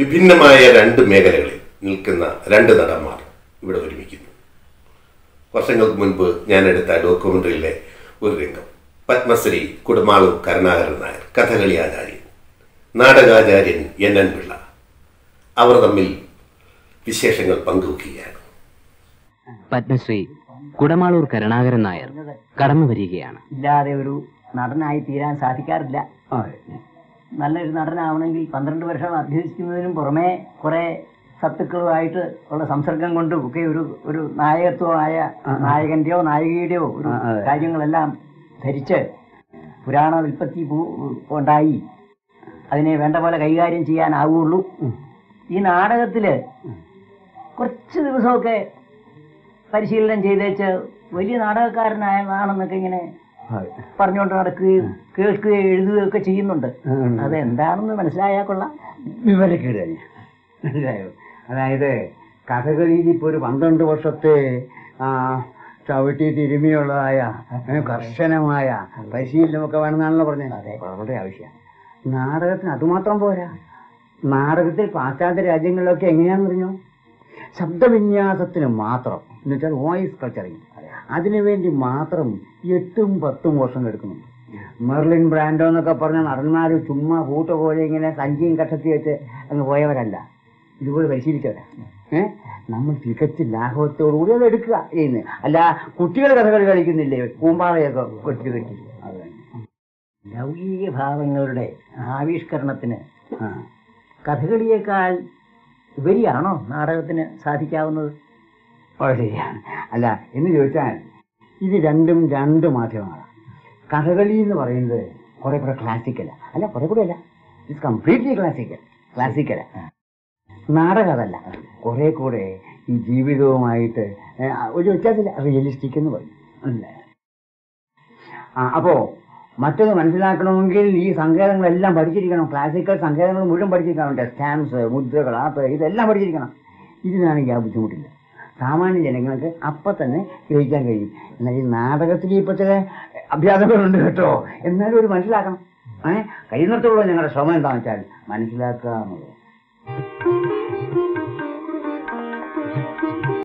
വിഭിന്നമായ രണ്ട് മേഖലകളിൽ നിൽക്കുന്ന രണ്ട് നടന്മാർ ഇവിടെ ഒരുമിക്കുന്നു. വർഷങ്ങൾക്ക് മുൻപ് ഞാൻ എടുത്ത ഡോക്യുമെന്ററിയിലെ ഒരു രംഗം. പത്മശ്രീ കുടുമാളൂർ കരുണാകരൻ നായർ കഥകളി ആചാര്യൻ നാടകാചാര്യൻ എൻ എൻ പിള്ള. അവർ തമ്മിൽ വിശേഷങ്ങൾ പങ്കുവയ്ക്കുകയാണ് പത്മശ്രീ കുടമാളൂർ കരുണാകരൻ നായർ കടന്നു വരികയാണ്. ഇല്ലാതെ ഒരു നടനായി തീരാൻ സാധിക്കാറില്ല. നല്ലൊരു നടനാവണമെങ്കിൽ പന്ത്രണ്ട് വർഷം അഭ്യസിക്കുന്നതിനും പുറമേ കുറേ സത്തുക്കളുമായിട്ട് ഉള്ള സംസർഗം കൊണ്ടും ഒക്കെ ഒരു ഒരു നായകത്വമായ നായകന്റെയോ നായികയുടെയോ ഒരു കാര്യങ്ങളെല്ലാം ധരിച്ച് പുരാണ വിൽപ്പത്തി ഉണ്ടായി. അതിനെ വേണ്ട പോലെ കൈകാര്യം ചെയ്യാനാവുള്ളൂ. ഈ നാടകത്തിൽ കുറച്ച് ദിവസമൊക്കെ പരിശീലനം ചെയ്തേച്ച് വലിയ നാടകക്കാരനാണെന്നൊക്കെ ഇങ്ങനെ പറഞ്ഞുകൊണ്ട് നടക്കുകയും കേൾക്കുകയും എഴുതുകയും ഒക്കെ ചെയ്യുന്നുണ്ട്. അതെന്താണെന്ന് മനസ്സിലായാൽ കൊള്ളാം. വിവരക്കേട് തന്നെ. മനസ്സിലായോ? അതായത് കഥകളിയിൽ ഇപ്പോൾ ഒരു പന്ത്രണ്ട് വർഷത്തെ ചവിട്ടി തിരുമിയുള്ളതായ കർശനമായ പരിശീലനമൊക്കെ വേണമെന്നാണല്ലോ പറഞ്ഞത്. അതെ. വളരെ ആവശ്യമാണ്. നാടകത്തിന് അതുമാത്രം പോരാ. നാടകത്തിൽ പാശ്ചാത്യ രാജ്യങ്ങളിലൊക്കെ എങ്ങനെയാണെന്ന് പറഞ്ഞു ശബ്ദവിന്യാസത്തിന് മാത്രം. എന്നുവെച്ചാൽ വോയിസ് കൾച്ചറിങ്. അതിനുവേണ്ടി മാത്രം എട്ടും പത്തും വർഷം എടുക്കുന്നുണ്ട് മെർലിൻ ബ്രാൻഡോ എന്നൊക്കെ പറഞ്ഞ നടന്മാർ ചുമ്മാ കൂട്ട പോലെ ഇങ്ങനെ സഞ്ചിയും കഷത്തി വെച്ച് അങ്ങ് പോയവരല്ല. ഇതുപോലെ പരിശീലിച്ചവരാ. നമ്മൾ തികച്ച് ലാഘവത്തോടുകൂടി അത് എടുക്കുക ചെയ്യുന്നത്. അല്ല കുട്ടികൾ കഥകൾ കളിക്കുന്നില്ലേ? കൂമ്പാറയൊക്കെ കൊട്ടി കെട്ടി. ലൗകിക ഭാവങ്ങളുടെ ആവിഷ്കരണത്തിന്. കഥകളിയേക്കാൾ ഉപരിയാണോ നാടകത്തിന് സാധിക്കാവുന്നത്? ശരിയാണ് അല്ല എന്ന് ചോദിച്ചാൽ ഇത് രണ്ടും രണ്ട് മാധ്യമങ്ങളാണ്. കഥകളി എന്ന് പറയുന്നത് കുറെ കൂടെ ക്ലാസിക്കല അല്ല കുറെ കൂടെ അല്ല. ഇറ്റ്സ് കംപ്ലീറ്റ്ലി ക്ലാസിക്കൽ ക്ലാസിക്കല നാടകം അതല്ല കുറെ കൂടെ ഈ ജീവിതവുമായിട്ട് ഒരു വ്യത്യാസമില്ല. റിയലിസ്റ്റിക് എന്ന് പറയും. അപ്പോ മറ്റൊന്ന് മനസ്സിലാക്കണമെങ്കിൽ ഈ സങ്കേതങ്ങളെല്ലാം പഠിച്ചിരിക്കണം. ക്ലാസിക്കൽ സങ്കേതങ്ങൾ മുഴുവൻ പഠിച്ചിരിക്കണം. സ്റ്റാമ്പ്സ് മുദ്രകൾ ആപ്പ് ഇതെല്ലാം പഠിച്ചിരിക്കണം. ഇതിനാണെങ്കിൽ ആ ബുദ്ധിമുട്ടില്ല. സാമാന്യ ജനങ്ങൾക്ക് അപ്പം തന്നെ ഗ്രഹിക്കാൻ കഴിയും. എന്നാൽ ഈ നാടകത്തിൽ ഇപ്പൊ ചില അഭ്യാസങ്ങളുണ്ട് കേട്ടോ. എന്നാലും ഒരു മനസ്സിലാക്കണം. ഏഹ് കഴിയുന്നിടത്തോളം ഞങ്ങളുടെ ശ്രമം എന്താണെന്ന് വെച്ചാൽ മനസ്സിലാക്കുക എന്നുള്ളത്